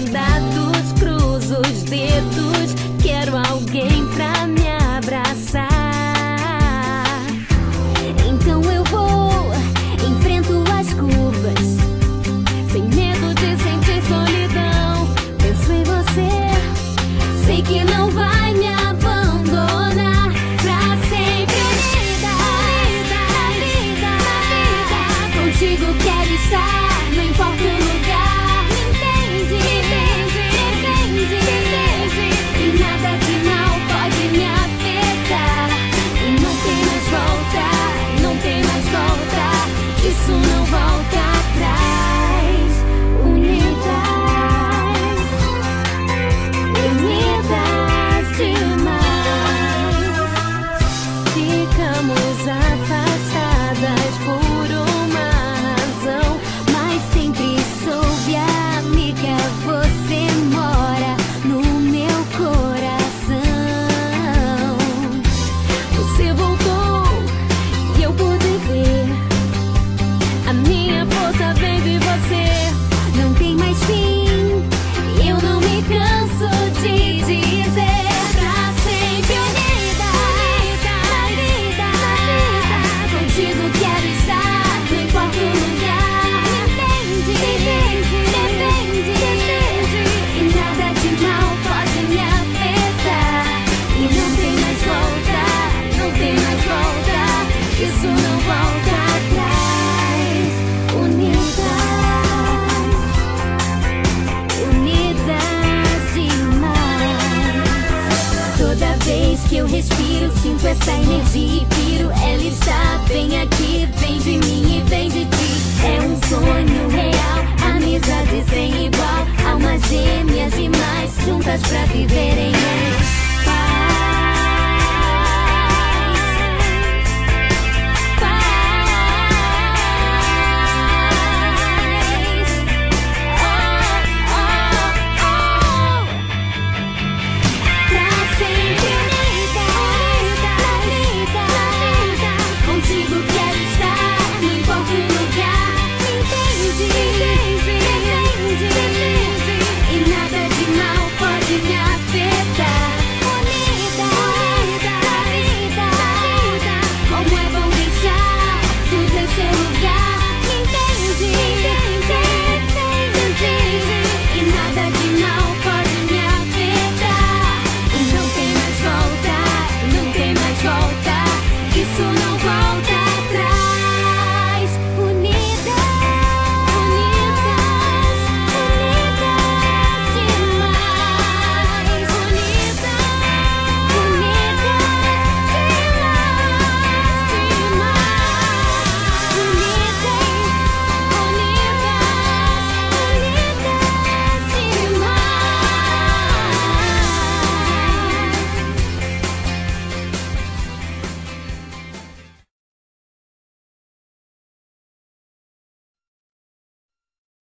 vendados, cruzo os dedos. Quero alguém pra me abraçar. Então eu vou, enfrento as curvas, sem medo de sentir solidão. Penso em você, sei que não vai. respiro, sinto essa energia e piro. Ela está bem aqui, vem de mim e vem de ti. É um sonho real, amizade sem igual. Almas gêmeas e mais juntas pra viverem.